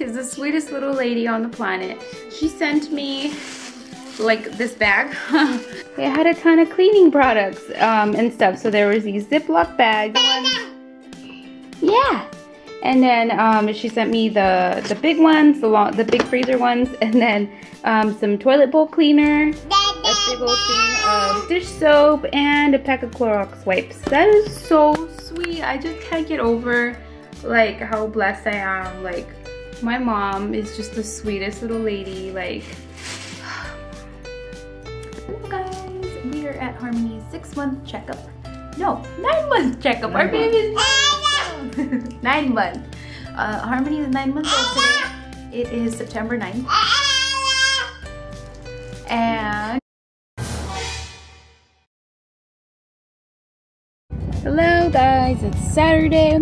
is the sweetest little lady on the planet. She sent me like this bag. it had a ton of cleaning products um, and stuff. So there was these Ziploc bags. Yeah. And then um, she sent me the, the big ones, the, long, the big freezer ones, and then um, some toilet bowl cleaner, a big old thing of dish soap, and a pack of Clorox wipes. That is so sweet. I just can't get over like how blessed I am. Like my mom is just the sweetest little lady. Like, hello guys, we are at Harmony's six month checkup. No, nine month checkup. Our baby is nine months. Uh, Harmony is nine months old today. It is September 9th. And Hello guys, it's Saturday.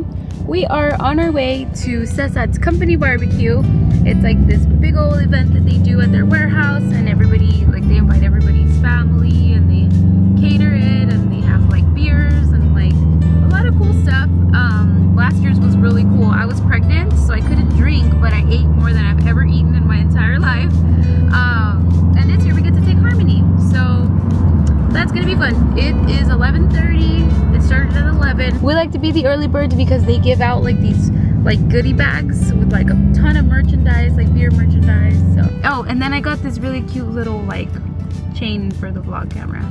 We are on our way to Cesad's company barbecue. It's like this big old event that they do at their warehouse and everybody, like they invite everybody's family that's gonna be fun. It is 11.30. It started at 11. We like to be the early birds because they give out like these like goodie bags with like a ton of merchandise, like beer merchandise. So oh, and then I got this really cute little like chain for the vlog camera.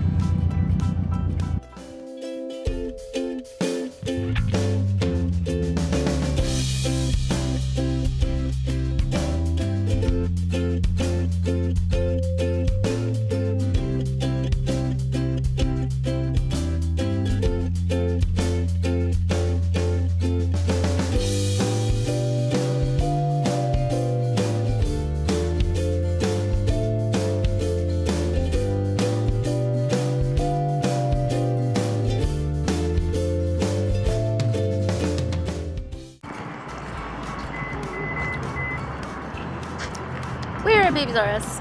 Babies R Us.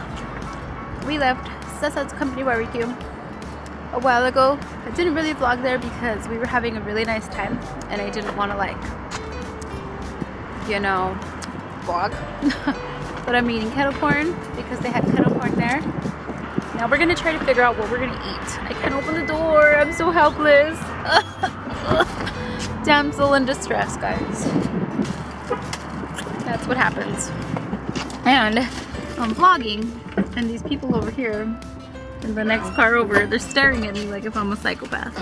We left Cesad's Company Barbecue a while ago. I didn't really vlog there because we were having a really nice time and I didn't want to like, you know, vlog. but I'm eating kettle corn because they had kettle corn there. Now we're gonna try to figure out what we're gonna eat. I can't open the door, I'm so helpless. Damsel in distress, guys. That's what happens. And I'm vlogging, and these people over here in the next car over, they're staring at me like if I'm a psychopath.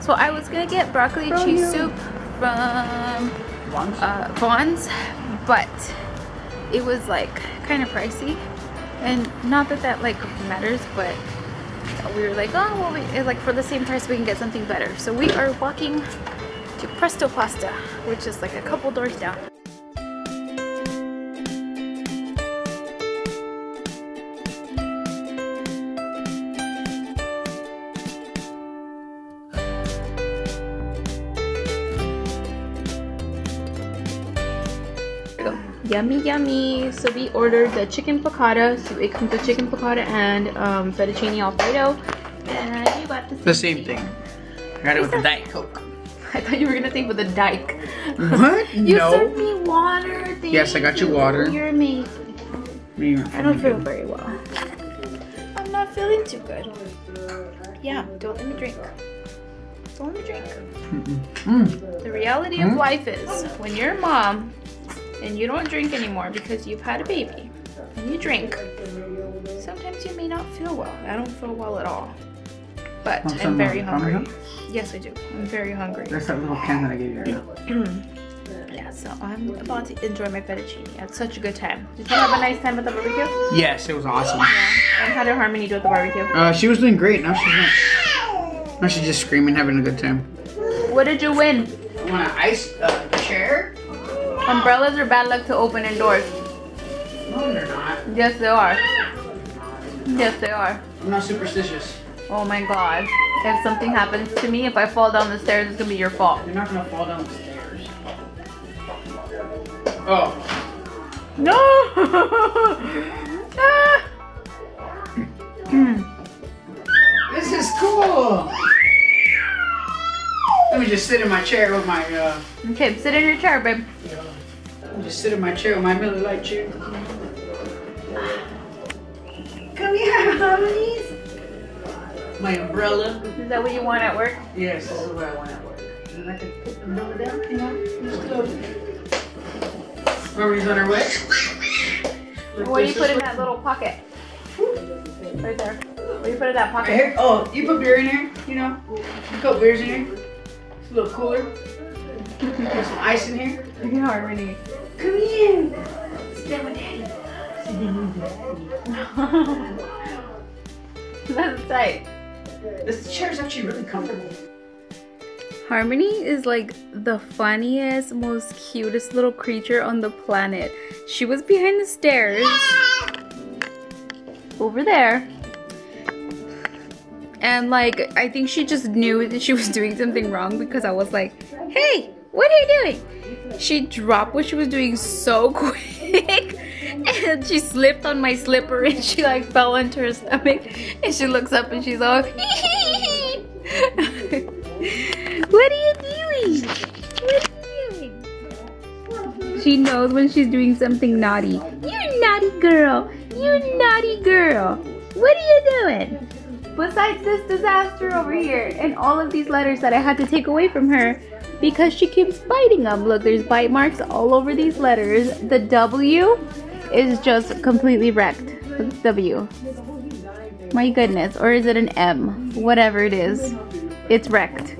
So I was gonna get broccoli cheese soup from uh, Vaughn's, but it was like kind of pricey. And not that that like matters, but we were like, oh, well, we, like for the same price, we can get something better. So we are walking to Presto Pasta, which is like a couple doors down. Yummy, yummy. So we ordered the chicken piccata. So it comes with chicken piccata and um, fettuccine alfredo. And you got the same, The same thing. I got it with the Diet Coke. I thought you were gonna think with a dyke. What? you no. served me water. Thank Yes, I got you water. You're amazing. I don't feel very well. I'm not feeling too good. Yeah, don't let me drink. Don't let me drink. Mm. The reality of life is when you're a mom and you don't drink anymore because you've had a baby and you drink, sometimes you may not feel well. I don't feel well at all. But Want I'm very uh, hungry. Parmesan? Yes, I do. I'm very hungry. That's that little can that I gave you right. Yeah, so I'm about to enjoy my fettuccine. I had such a good time. Did you have a nice time at the barbecue? Yes, it was awesome. Yeah. And how did Harmony do at the barbecue? Uh, she was doing great. Now she's not. Now she's just screaming, having a good time. What did you win? I Want an ice uh, chair? Umbrellas are bad luck to open indoors. No, they're not. Yes, they are. Yes, they are. I'm not superstitious. Oh my god. If something happens to me, if I fall down the stairs, it's gonna be your fault. You're not gonna fall down the stairs. Oh. No! Ah! This is cool. Just sit in my chair with my, uh, okay, sit in your chair, babe. me just sit in my chair with my Miller Lite chair. Come here, honeys. My umbrella. Is that what you want at work? Yes, this is what I want at work. And I can put the umbrella down, you know, just close on her way. What do you put in that little pocket? Right there. What do you put in that Right pocket? here? Oh, you put beer in here, you know? You put beers in here. It's a little cooler. Put some ice in here. You know, already. Come here. Sit down with daddy. With daddy. That's tight. This chair is actually really comfortable. Harmony is like the funniest, most cutest little creature on the planet. She was behind the stairs over there. And like, I think she just knew that she was doing something wrong because I was like, hey, what are you doing? She dropped what she was doing so quick. And she slipped on my slipper and she like fell into her stomach. And she looks up and she's all, What are you doing? What are you doing? She knows when she's doing something naughty. You naughty girl. You naughty girl. What are you doing? Besides this disaster over here and all of these letters that I had to take away from her because she keeps biting them. Look, there's bite marks all over these letters. The W is just completely wrecked. What's W? My goodness. Or is it an M? Whatever it is. It's wrecked.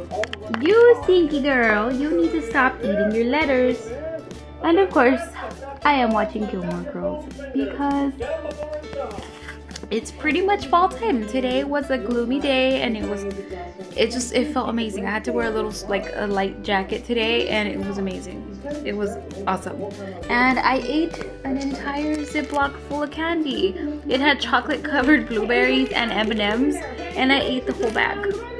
You stinky girl, you need to stop eating your letters. And of course, I am watching Gilmore Girls because it's pretty much fall time. Today was a gloomy day and it was it just it felt amazing. I had to wear a little like a light jacket today and it was amazing. It was awesome. And I ate an entire Ziploc full of candy. It had chocolate covered blueberries and M&Ms and I ate the whole bag.